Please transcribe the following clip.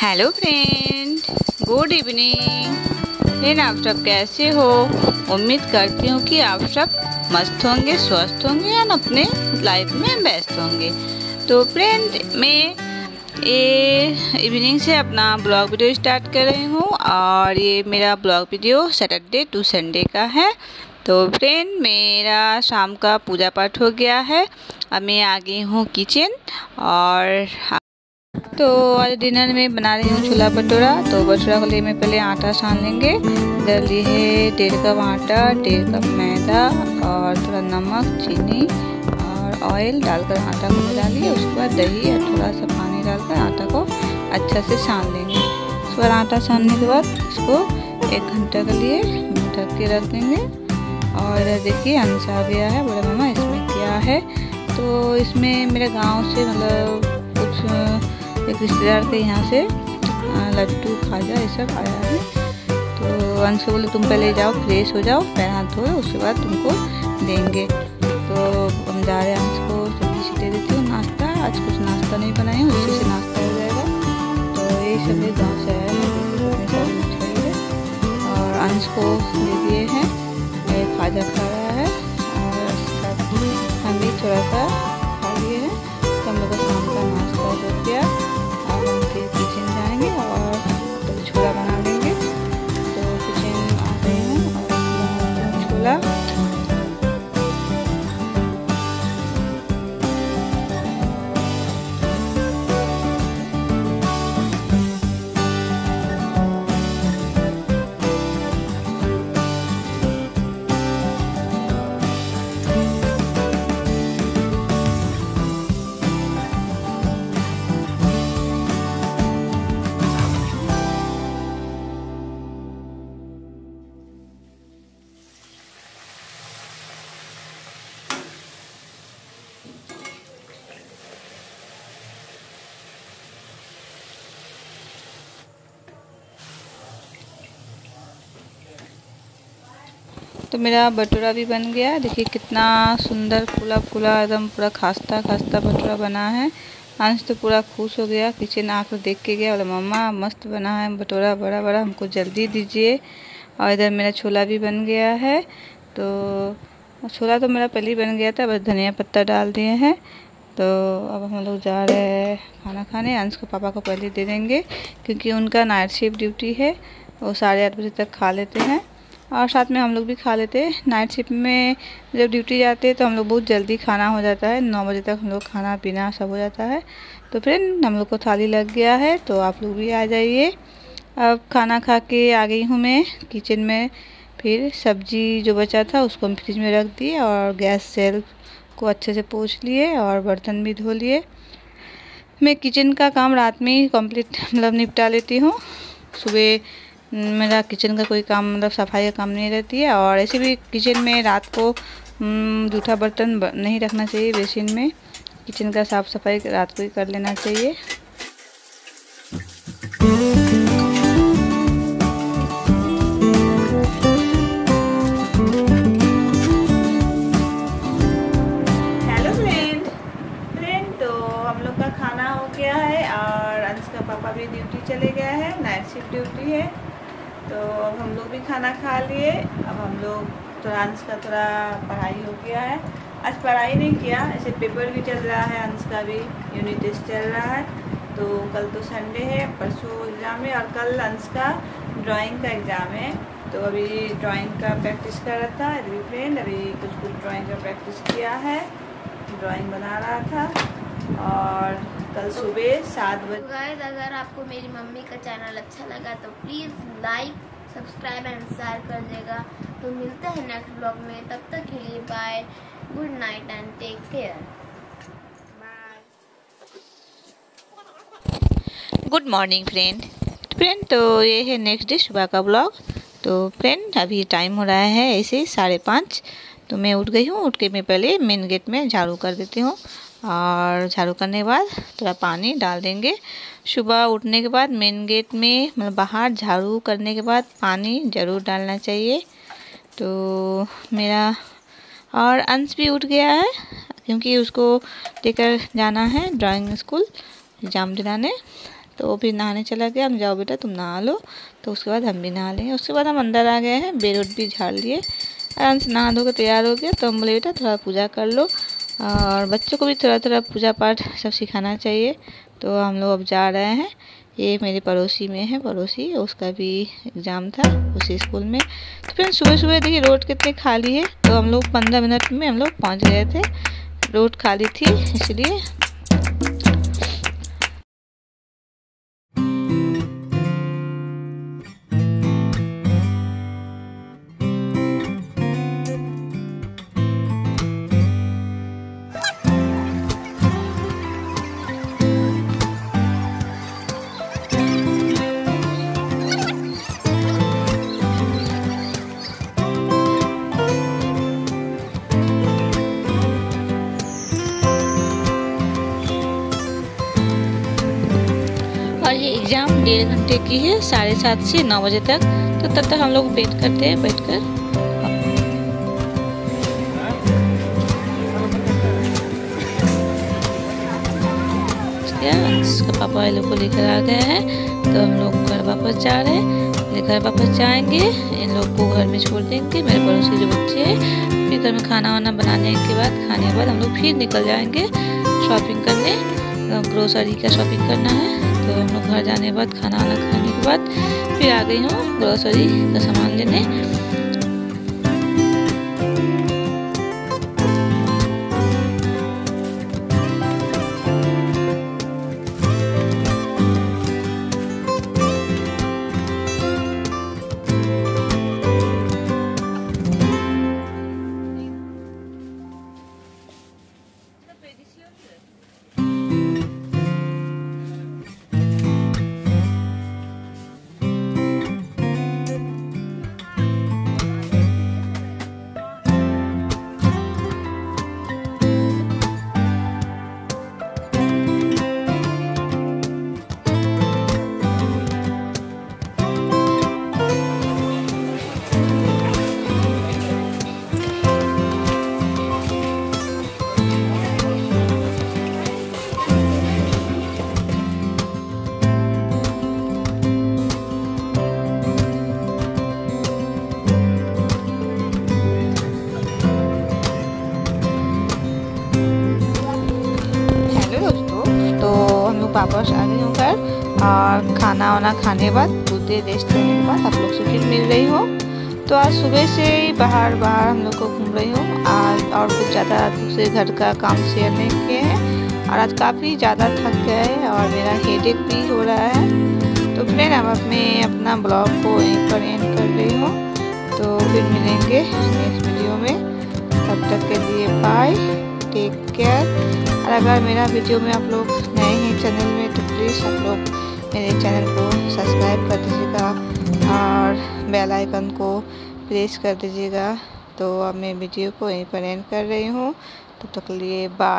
Hello friend good evening friend आप सब कैसे हो? उम्मीद करती हूँ कि आप सब मस्त होंगे, स्वस्थ होंगे या अपने लाइफ में व्यस्त होंगे। तो फ्रेंड मैं ये इवनिंग से अपना ब्लॉग वीडियो स्टार्ट कर रही हूँ और ये मेरा blog video Saturday to Sunday का है। तो फ्रेंड मेरा शाम का पूजा पाठ हो गया है। अब मैं आ गई हूँ किचन और तो आज डिनर में बना रही हूँ छोला भटूरा। तो भटूरा को लिए मैं पहले आटा सान लेंगे। इधर लिए है डेढ़ कप आटा, डेढ़ कप मैदा और थोड़ा नमक, चीनी और ऑयल डालकर आटा को मिला लिए। उसके बाद दही और थोड़ा सा पानी डालकर आटा को अच्छा से सान लेंगे। उसके बाद आटा सानने के बाद इसको एक घंटा के लिए ढक के रख देंगे। और देखिए अंश गया है, बड़ा मामा, इसमें क्या है? तो इसमें मेरे गाँव से मतलब एक रिश्तेदार के यहाँ से। लड्डू खाजा, ये सब आया है। तो अंश को बोले, तुम पहले जाओ, फ्रेश हो जाओ, पैर हाथ धोए, उसके बाद तुमको देंगे। तो हम जा रहे हैं अंश को सब्ज़ी सीटे देती हूँ, नाश्ता। आज कुछ नाश्ता नहीं बनाई हूँ उसी से नाश्ता हो जाएगा। तो यही सब गाँव से आया और अंश को दे दिए हैं। खाजा खा रहा है। और हम भी थोड़ा सा Oh. तो मेरा भटूरा भी बन गया। देखिए कितना सुंदर फूला फूला, एकदम पूरा खास्ता खास्ता भटूरा बना है। अंश तो पूरा खुश हो गया किचन आकर देख के गया। बोला, मम्मा, मस्त बना है भटूरा बड़ा बड़ा, हमको जल्दी दीजिए। और इधर मेरा छोला भी बन गया है। तो छोला तो मेरा पहले ही बन गया था, बस धनिया पत्ता डाल दिए हैं। तो अब हम लोग जा रहे हैं खाना खाने। अंश को पापा को पहले दे देंगे, क्योंकि उनका नाइट शिफ्ट ड्यूटी है। वो साढ़े आठ बजे तक खा लेते हैं। और साथ में हम लोग भी खा लेते। हैं नाइट शिफ्ट में जब ड्यूटी जाते तो हम लोग बहुत जल्दी खाना हो जाता है। नौ बजे तक हम लोग खाना, पीना सब हो जाता है। तो फ्रेंड हम लोग को थाली लग गया है तो आप लोग भी आ जाइए। अब खाना खा के आ गई हूँ मैं किचन में। फिर सब्ज़ी जो बचा था उसको हम फ्रिज में रख दिए और गैस सेल को अच्छे से पोछ लिए और बर्तन भी धो लिए। मैं किचन का काम रात में ही कंप्लीट मतलब निपटा लेती हूँ। सुबह मेरा किचन का कोई काम मतलब सफ़ाई का काम नहीं रहती है और ऐसे भी किचन में रात को जूठा बर्तन नहीं रखना चाहिए बेसिन में। किचन का साफ़ सफ़ाई रात को ही कर लेना चाहिए। तो हो है पापा भी ड्यूटी चले गया है, नाइट शिफ्ट ड्यूटी है। तो अब हम लोग भी खाना खा लिए। अब हम लोग थोड़ा अंश का थोड़ा पढ़ाई हो गया है। आज पढ़ाई नहीं किया, ऐसे पेपर भी चल रहा है, अंश का भी यूनिट टेस्ट चल रहा है। तो कल तो संडे है, परसों एग्ज़ाम है और कल अंश का ड्राइंग का एग्ज़ाम है। तो अभी ड्राइंग का प्रैक्टिस कर रहा था, अभी फ्रेंड अभी कुछ कुछ ड्राइंग का प्रैक्टिस किया है। ड्राइंग बना रहा था और कल सुबह सात बजे गाइस अगर आपको मेरी मम्मी का चैनल अच्छा लगा तो please like subscribe and share कर देगा तो मिलते हैं नेक्स्ट ब्लॉग में। तब तक के लिए bye good night and take care good morning friend friend तो ये है नेक्स्ट डे सुबह का ब्लॉग तो फ्रेंड अभी टाइम हो रहा है ऐसे साढ़े पाँच। तो मैं उठ गई हूँ। उठ के मैं पहले मेन गेट में झाड़ू कर देती हूँ। और झाड़ू करने के बाद थोड़ा पानी डाल देंगे। सुबह उठने के बाद मेन गेट में मतलब बाहर झाड़ू करने के बाद पानी ज़रूर डालना चाहिए। तो मेरा और अंश भी उठ गया है, क्योंकि उसको लेकर जाना है ड्राइंग स्कूल एग्ज़ाम दिलाने। तो वो भी नहाने चला गया हम जाओ बेटा, तुम नहा लो। तो उसके बाद हम भी नहा लेंगे। उसके बाद हम अंदर आ गए हैं, बेरोड भी झाड़ लिए। आराम से नहा धोकर तैयार हो गया तो हम बोले, बेटा, थोड़ा पूजा कर लो। और बच्चों को भी थोड़ा थोड़ा पूजा पाठ सब सिखाना चाहिए। तो हम लोग अब जा रहे हैं। ये मेरे पड़ोसी में है, पड़ोसी, उसका भी एग्ज़ाम था उसी स्कूल में। तो फिर सुबह सुबह देखिए रोड कितने खाली है। तो हम लोग पंद्रह मिनट में हम लोग पहुँच गए थे। रोड खाली थी, इसलिए एग्ज़ाम डेढ़ घंटे की है, साढ़े सात से नौ बजे तक। तो तब तक हम लोग वेट करते हैं बैठ कर उसका पापा ये लोग को लेकर आ गए हैं। तो हम लोग घर वापस जा रहे हैं। घर वापस जाएँगे। इन लोग को घर में छोड़ देंगे। मेरे पड़ोस के जो बच्चे हैं फिर घर में खाना वाना बनाने के बाद, खाने के बाद हम लोग फिर निकल जाएँगे शॉपिंग करने। ग्रोसरी का शॉपिंग करना है। तो हम लोग घर जाने के बाद, खाना वाना खाने के बाद फिर आ गई हूँ ग्रोसरी का सामान लेने। वापस आ गई हूँ घर और खाना वाना खाने बाद पूरे रेस्ट करने के बाद आप लोग से फिर मिल रही हूँ। तो आज सुबह से ही बाहर बाहर हम लोग को घूम रही हूँ। आज और कुछ ज़्यादा दूसरे घर का काम शेयर नहीं किए हैं और आज काफ़ी ज़्यादा थक गए है और मेरा हेडेक भी हो रहा है। तो फ्रेंड अब अपने अपना ब्लॉग को यहीं पर एंड कर रही हूँ। तो फिर मिलेंगे नेक्स्ट वीडियो में। तब तक के लिए बाय टेक केयर और अगर मेरा वीडियो में आप लोग नए हैं चैनल में तो प्लीज़ आप लोग मेरे चैनल को सब्सक्राइब कर दीजिएगा और बेल आइकन को प्रेस कर दीजिएगा। तो अब मैं वीडियो को यहीं पर एंड कर रही हूँ। तब तो तक लिए बाय